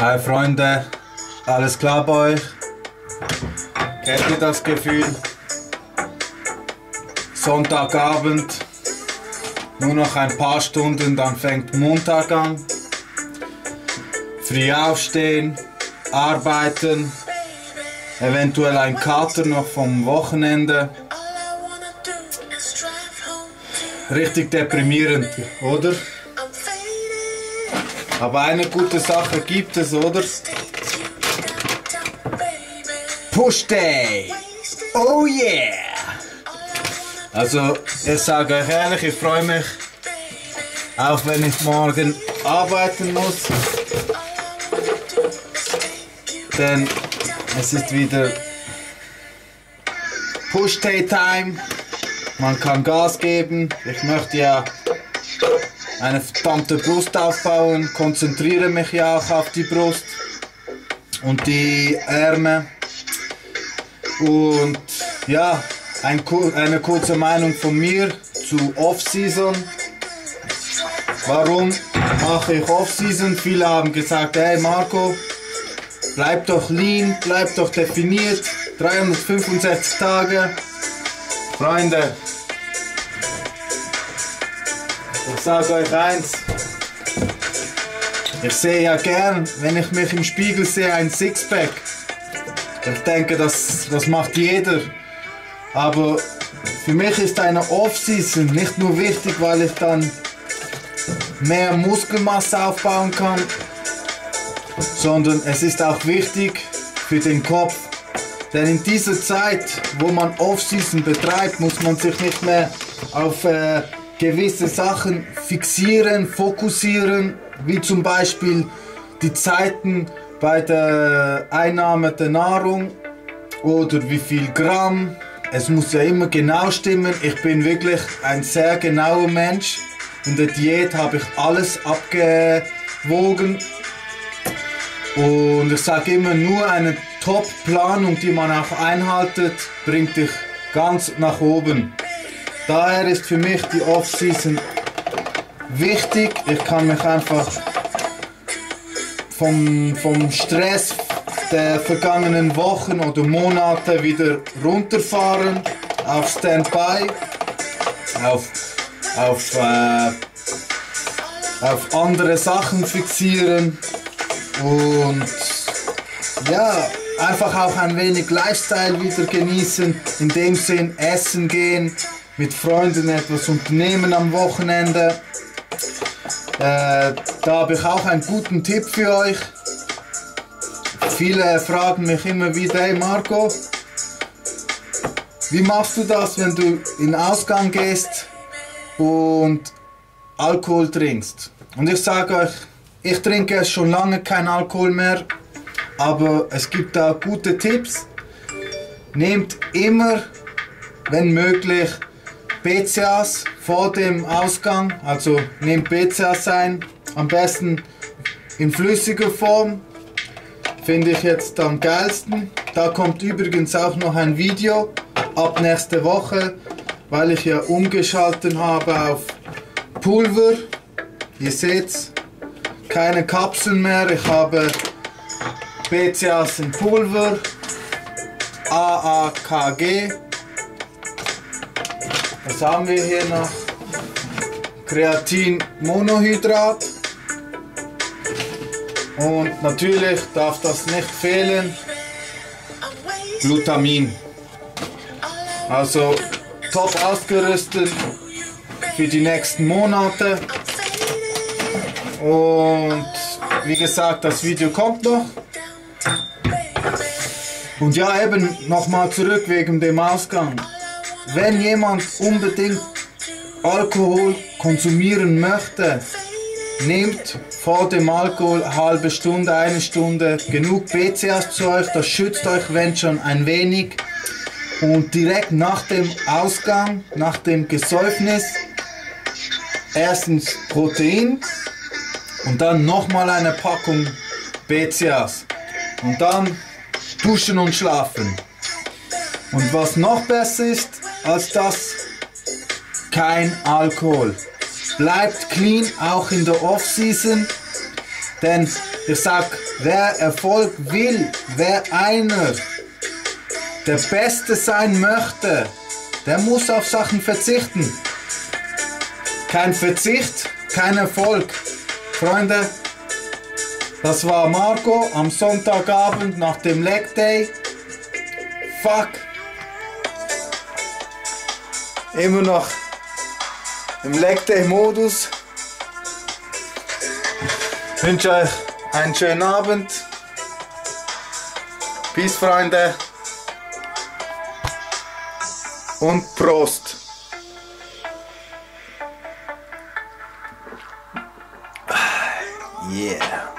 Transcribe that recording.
Hi Freunde, alles klar bei euch? Kennt ihr das Gefühl? Sonntagabend, nur noch ein paar Stunden, dann fängt Montag an. Früh aufstehen, arbeiten, eventuell ein Kater noch vom Wochenende. Richtig deprimierend, oder? Aber eine gute Sache gibt es, oder? Push Day! Oh yeah! Also, ich sage euch ehrlich, ich freue mich, auch wenn ich morgen arbeiten muss. Denn es ist wieder Push Day Time. Man kann Gas geben. Ich möchte ja eine verdammte Brust aufbauen, konzentriere mich ja auch auf die Brust und die Ärmel. Und ja, ein, eine kurze Meinung von mir zu Off-Season. Warum mache ich Off-Season? Viele haben gesagt, hey Marco, bleib doch lean, bleib doch definiert, 365 Tage. Freunde, sage euch eins. Ich sehe ja gern, wenn ich mich im Spiegel sehe, ein Sixpack. Ich denke, das, das macht jeder. Aber für mich ist eine Off-Season nicht nur wichtig, weil ich dann mehr Muskelmasse aufbauen kann, sondern es ist auch wichtig für den Kopf. Denn in dieser Zeit, wo man Off-Season betreibt, muss man sich nicht mehr auf äh, gewisse Sachen fixieren, fokussieren, wie zum Beispiel die Zeiten bei der Einnahme der Nahrung oder wie viel Gramm. Es muss ja immer genau stimmen. Ich bin wirklich ein sehr genauer Mensch. In der Diät habe ich alles abgewogen. Und ich sage immer, nur eine Top-Planung, die man auch einhaltet, bringt dich ganz nach oben. Daher ist für mich die Off-Season wichtig. Ich kann mich einfach vom, vom Stress der vergangenen Wochen oder Monate wieder runterfahren. Auf Standby, auf, auf, äh, auf andere Sachen fixieren. Und ja, einfach auch ein wenig Lifestyle wieder genießen, in dem Sinn essen gehen, mit Freunden etwas unternehmen am Wochenende. Äh, da habe ich auch einen guten Tipp für euch. Viele fragen mich immer wieder, hey Marco, wie machst du das, wenn du in Ausgang gehst und Alkohol trinkst? Und ich sage euch, ich trinke schon lange kein Alkohol mehr, aber es gibt da gute Tipps. Nehmt immer, wenn möglich, BCAs vor dem Ausgang, also nehmt BCAs ein, am besten in flüssiger Form, finde ich jetzt am geilsten. Da kommt übrigens auch noch ein Video ab nächste Woche, weil ich ja umgeschaltet habe auf Pulver. Ihr seht keine Kapseln mehr, ich habe BCAs in Pulver, AAKG was haben wir hier noch? Kreatinmonohydrat. Und natürlich darf das nicht fehlen. Glutamin. Also top ausgerüstet für die nächsten Monate. Und wie gesagt, das Video kommt noch. Und ja, eben nochmal zurück wegen dem Ausgang. Wenn jemand unbedingt Alkohol konsumieren möchte, nehmt vor dem Alkohol eine halbe Stunde, eine Stunde genug BCAs zu euch, das schützt euch wenn schon ein wenig. Und direkt nach dem Ausgang, nach dem Gesäufnis, erstens Protein und dann nochmal eine Packung BCAs. Und dann duschen und schlafen. Und was noch besser ist, als das kein Alkohol. Bleibt clean, auch in der Off-Season. Denn ich sag, wer Erfolg will, wer einer der Beste sein möchte, der muss auf Sachen verzichten. Kein Verzicht, kein Erfolg. Freunde, das war Marco am Sonntagabend nach dem Leg Day. Fuck. Immer noch im Leg Day Modus. Ich wünsche euch einen schönen Abend. Peace, Freunde. Und Prost. Yeah.